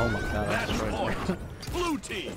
Oh my god, that's right. Blue team.